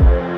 much.